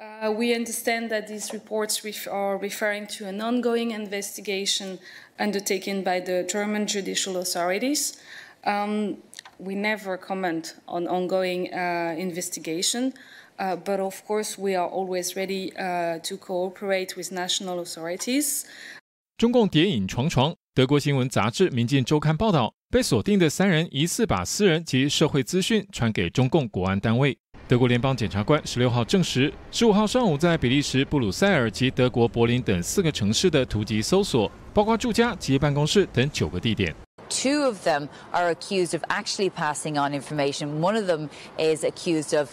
Uh, we understand that these reports ref are referring to an ongoing investigation undertaken by the German judicial authorities. Um, we never comment on ongoing uh, investigation, uh, but of course we are always ready uh, to cooperate with national authorities. 中共谍影重重，德国新闻杂志《民进周刊》报道，被锁定的三人疑似把私人及社会资讯传给中共国安单位。 德国联邦检察官十六号证实，十五号上午在比利时布鲁塞尔及德国柏林等四个城市的突击搜索，包括住家及办公室等九个地点。Two of them are accused of actually passing on information. One of them is accused of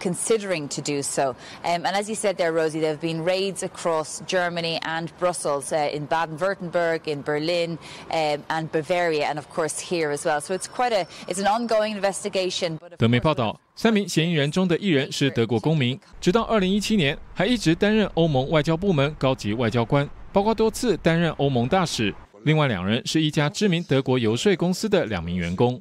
considering to do so. Um, and as you said there, Rosie, there have been raids across Germany and Brussels, uh, in Baden-Württemberg, in Berlin, um, and Bavaria, and of course here as well. So it's quite a it's an ongoing investigation. 德媒报道，三名嫌疑人中的一人是德国公民，直到2017年还一直担任欧盟外交部门高级外交官，包括多次担任欧盟大使。另外两人是一家知名德国游说公司的两名员工。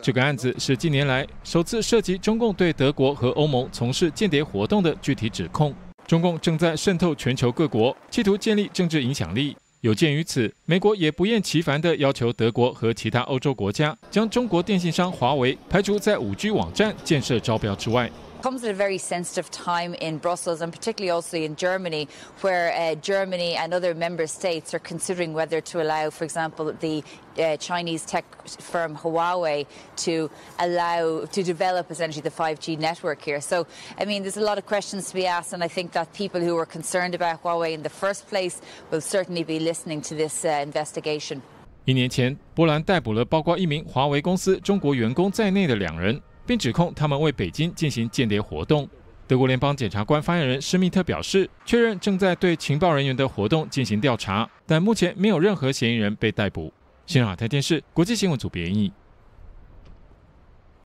这个案子是近年来首次涉及中共对德国和欧盟从事间谍活动的具体指控。中共正在渗透全球各国，企图建立政治影响力。有鉴于此，美国也不厌其烦地要求德国和其他欧洲国家将中国电信商华为排除在 5G 网站建设招标之外。comes at a very sensitive time in Brussels and particularly also in Germany, where uh, Germany and other member states are considering whether to allow, for example, the uh, Chinese tech firm Huawei to allow to develop essentially the 5G network here. So, I mean, there's a lot of questions to be asked, and I think that people who were concerned about Huawei in the first place will certainly be listening to this uh, investigation. 一年前，波兰逮捕了包括一名华为公司中国员工在内的两人， 并指控他们为北京进行间谍活动。德国联邦检察官发言人施密特表示，确认正在对情报人员的活动进行调查，但目前没有任何嫌疑人被逮捕。新华台电视国际新闻组编译。